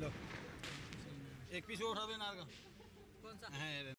लो। एक पीस उठा देना कौन सा? है।